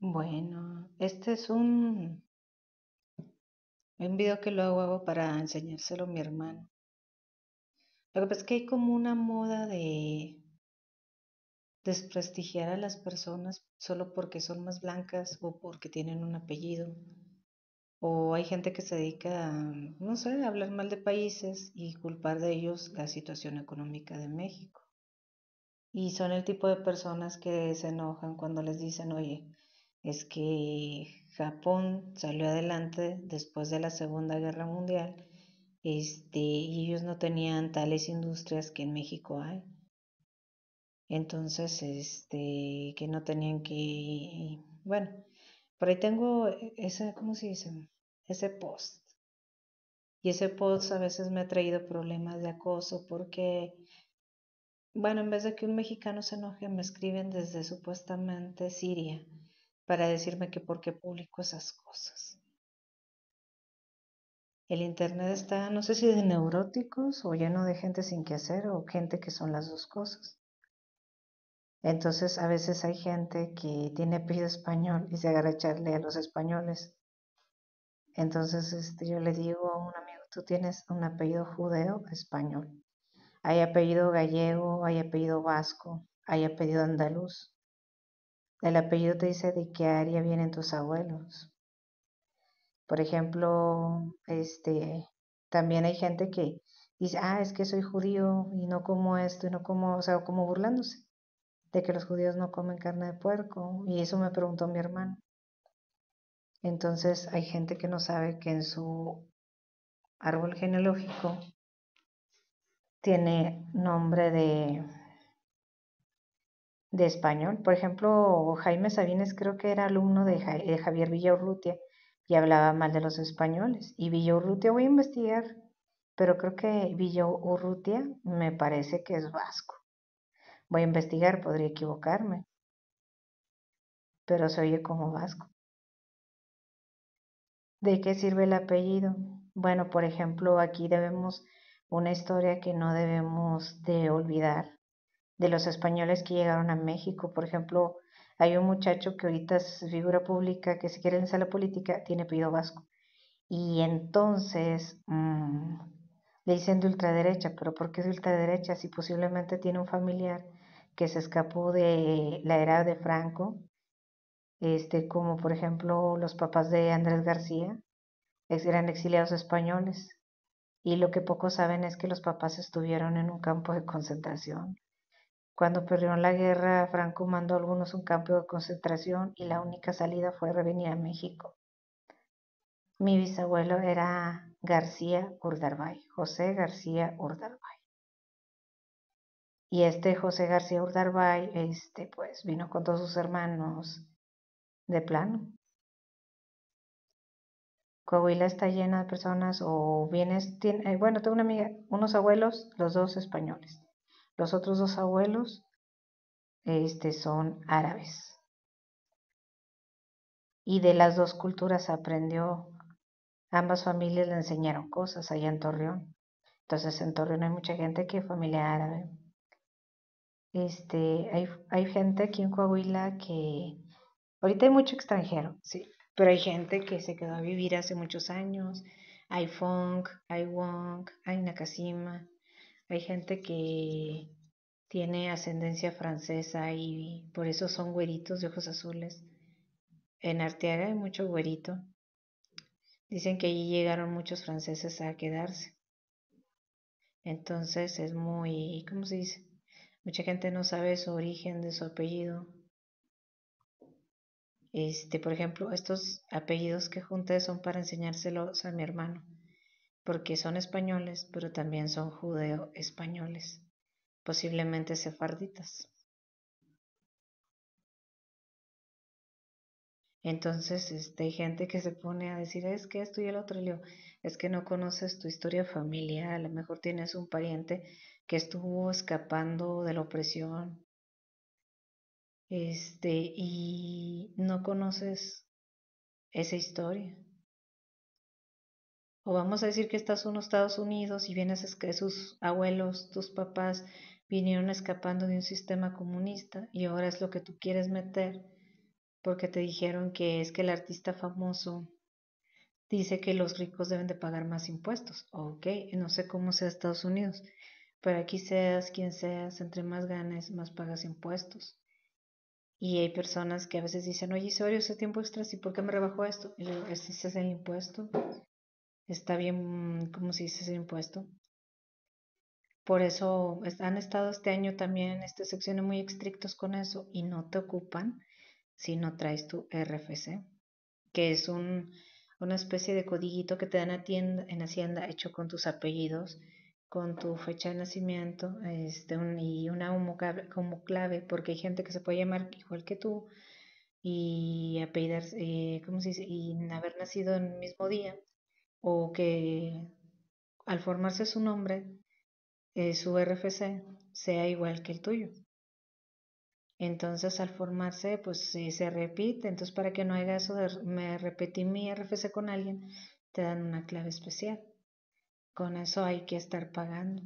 Bueno, este es un, un video que luego hago para enseñárselo a mi hermano. Lo que pasa es que hay como una moda de desprestigiar a las personas solo porque son más blancas o porque tienen un apellido. O hay gente que se dedica, a, no sé, a hablar mal de países y culpar de ellos la situación económica de México. Y son el tipo de personas que se enojan cuando les dicen, oye, es que Japón salió adelante después de la Segunda Guerra Mundial este, y ellos no tenían tales industrias que en México hay. Entonces, este, que no tenían que, bueno, por ahí tengo ese, ¿cómo se dice? Ese post. Y ese post a veces me ha traído problemas de acoso porque, bueno, en vez de que un mexicano se enoje, me escriben desde supuestamente Siria para decirme que por qué publico esas cosas. El Internet está, no sé si de neuróticos o lleno de gente sin que hacer o gente que son las dos cosas. Entonces a veces hay gente que tiene apellido español y se agarra a echarle a los españoles. Entonces este, yo le digo a un amigo, tú tienes un apellido judeo español. Hay apellido gallego, hay apellido vasco, hay apellido andaluz. El apellido te dice de qué área vienen tus abuelos. Por ejemplo, este, también hay gente que dice, ah, es que soy judío y no como esto y no como, o sea, como burlándose de que los judíos no comen carne de puerco. Y eso me preguntó mi hermano. Entonces hay gente que no sabe que en su árbol genealógico tiene nombre de de español. Por ejemplo, Jaime Sabines creo que era alumno de, Javier Villaurrutia y hablaba mal de los españoles. Y Villaurrutia voy a investigar, pero creo que Villaurrutia me parece que es vasco. Voy a investigar, podría equivocarme, pero se oye como vasco. ¿De qué sirve el apellido? Bueno, por ejemplo, aquí debemos una historia que no debemos de olvidar de los españoles que llegaron a México. Por ejemplo, hay un muchacho que ahorita es figura pública que si quiere lanzar la política tiene apellido vasco. Y entonces mmm, le dicen de ultraderecha, pero ¿por qué de ultraderecha? Si posiblemente tiene un familiar que se escapó de la era de Franco, este, como por ejemplo los papás de Andrés García, eran exiliados españoles. Y lo que pocos saben es que los papás estuvieron en un campo de concentración. Cuando perdieron la guerra, Franco mandó a algunos un campo de concentración y la única salida fue revenir a México. Mi bisabuelo era García Urdarbay, José García Urdarbay. Y este José García Urdarbay, este, pues vino con todos sus hermanos de plano. Coahuila está llena de personas o bienes, tiene, eh, bueno, tengo una amiga, unos abuelos, los dos españoles. Los otros dos abuelos este, son árabes. Y de las dos culturas aprendió, ambas familias le enseñaron cosas allá en Torreón. Entonces en Torreón hay mucha gente que es familia árabe. Este, hay, hay gente aquí en Coahuila que, ahorita hay mucho extranjero, sí, pero hay gente que se quedó a vivir hace muchos años. Hay Fong, hay Wong, hay Nakasima, hay gente que tiene ascendencia francesa y por eso son güeritos de ojos azules. En Arteaga hay mucho güerito. Dicen que allí llegaron muchos franceses a quedarse. Entonces es muy, ¿cómo se dice? Mucha gente no sabe su origen de su apellido. Este, por ejemplo, estos apellidos que junté son para enseñárselos a mi hermano porque son españoles, pero también son judeo-españoles, posiblemente sefarditas. Entonces, este, hay gente que se pone a decir, es que esto y el otro, leo, es que no conoces tu historia familiar, a lo mejor tienes un pariente que estuvo escapando de la opresión, este, y no conoces esa historia. O vamos a decir que estás en Estados Unidos y vienes que sus abuelos, tus papás vinieron escapando de un sistema comunista y ahora es lo que tú quieres meter porque te dijeron que es que el artista famoso dice que los ricos deben de pagar más impuestos. Ok, no sé cómo sea Estados Unidos, pero aquí seas quien seas, entre más ganes, más pagas impuestos. Y hay personas que a veces dicen, oye, se ese tiempo extra, ¿y por qué me rebajó esto? Y yo, ese es el impuesto. Está bien, ¿cómo se dice ese impuesto? Por eso han estado este año también estas secciones muy estrictos con eso y no te ocupan si no traes tu RFC, que es un, una especie de codiguito que te dan a en Hacienda hecho con tus apellidos, con tu fecha de nacimiento este, y una como clave, porque hay gente que se puede llamar igual que tú y apellidarse, eh, ¿cómo se? Y haber nacido en el mismo día, o que al formarse su nombre, eh, su RFC sea igual que el tuyo. Entonces al formarse, pues se repite. Entonces para que no haya eso de me repetí mi RFC con alguien, te dan una clave especial. Con eso hay que estar pagando.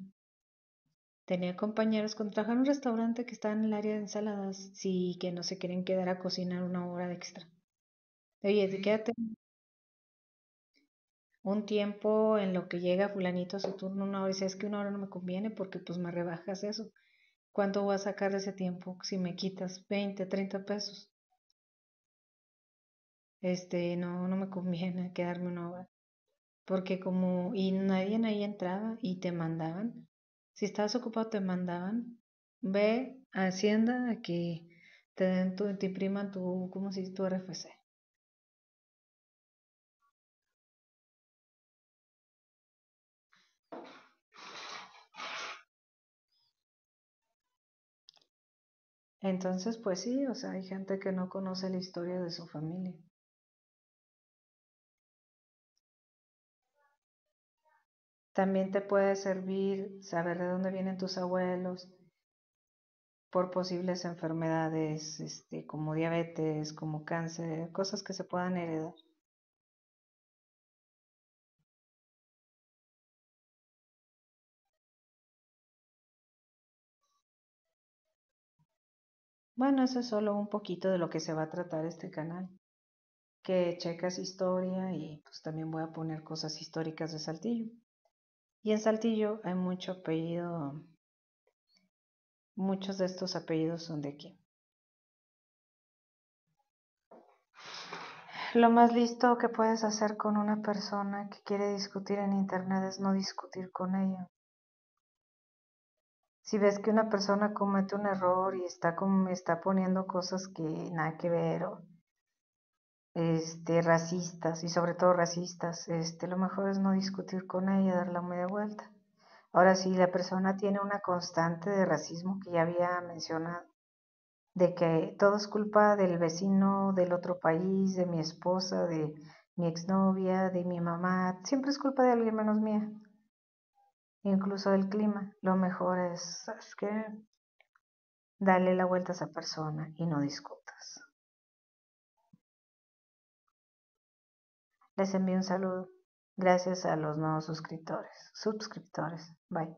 Tenía compañeros cuando en un restaurante que estaba en el área de ensaladas, sí, que no se quieren quedar a cocinar una hora de extra. Oye, quédate un tiempo en lo que llega fulanito a su turno, una hora, y si es que una hora no me conviene porque pues me rebajas eso. ¿Cuánto voy a sacar de ese tiempo si me quitas 20, 30 pesos? Este, no, no me conviene quedarme una hora. Porque como, y nadie ahí entraba y te mandaban. Si estabas ocupado te mandaban. Ve a Hacienda a que te den tu, te tu, ¿cómo se dice? Tu RFC. Entonces, pues sí, o sea, hay gente que no conoce la historia de su familia. También te puede servir saber de dónde vienen tus abuelos por posibles enfermedades, este, como diabetes, como cáncer, cosas que se puedan heredar. Bueno, eso es solo un poquito de lo que se va a tratar este canal. Que checas historia y pues también voy a poner cosas históricas de Saltillo. Y en Saltillo hay mucho apellido, muchos de estos apellidos son de aquí. Lo más listo que puedes hacer con una persona que quiere discutir en internet es no discutir con ella. Si ves que una persona comete un error y está, como, está poniendo cosas que nada que ver, este, racistas y sobre todo racistas, este, lo mejor es no discutir con ella, dar la media vuelta. Ahora, si la persona tiene una constante de racismo que ya había mencionado, de que todo es culpa del vecino del otro país, de mi esposa, de mi exnovia, de mi mamá, siempre es culpa de alguien menos mía incluso del clima, lo mejor es, que Dale la vuelta a esa persona y no discutas. Les envío un saludo. Gracias a los nuevos suscriptores. Suscriptores. Bye.